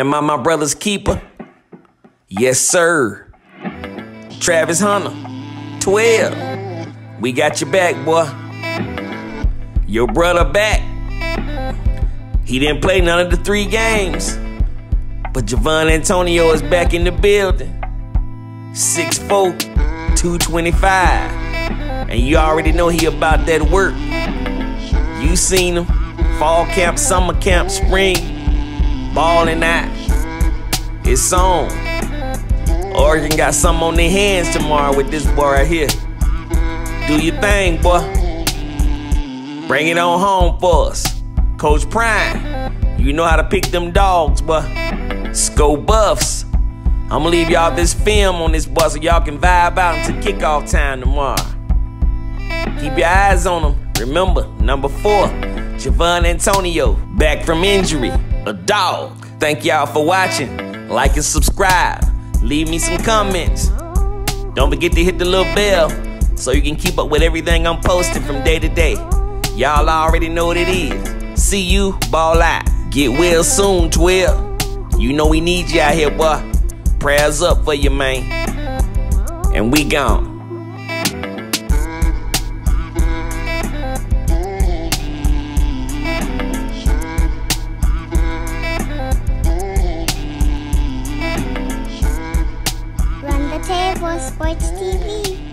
Am I my brother's keeper? Yes, sir. Travis Hunter, 12. We got your back, boy. Your brother back. He didn't play none of the three games. But Javon Antonio is back in the building. 6'4, 225. And you already know he about that work. You seen him. Fall camp, summer camp, spring. Balling out. It's on. Oregon got something on their hands tomorrow with this boy right here. Do your thing, boy. Bring it on home for us. Coach Prime, you know how to pick them dogs, boy. Sko Buffs. I'ma leave y'all this film on this boy so y'all can vibe out until kickoff time tomorrow. Keep your eyes on them. Remember, number four, Javon Antonio, back from injury, a dog. Thank y'all for watching. Like and subscribe. Leave me some comments. Don't forget to hit the little bell so you can keep up with everything I'm posting from day to day. Y'all already know what it is. See you, ball out. Get well soon, 12. You know we need you out here, boy. Prayers up for you, man. And we gone. Table Sports TV.